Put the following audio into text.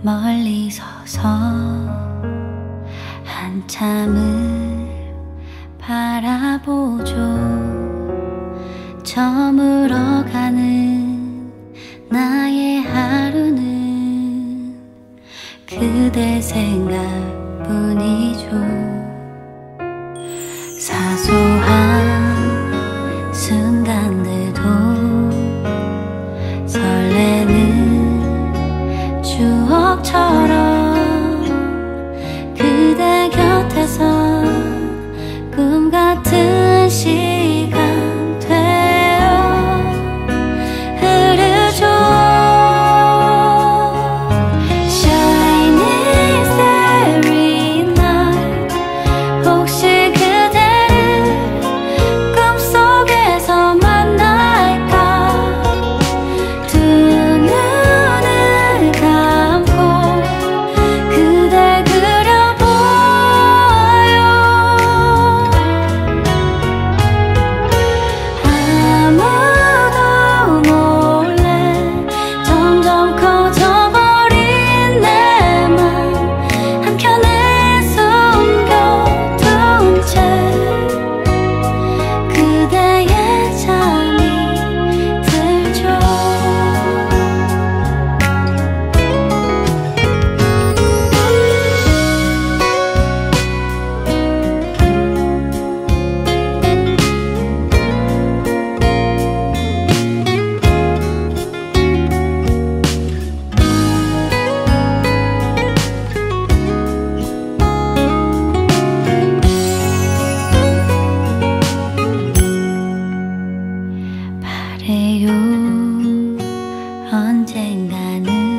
멀리 서서 한참을 바라보죠. 저물어가는 나의 하루는 그대 생각뿐이죠. 사소 언젠가는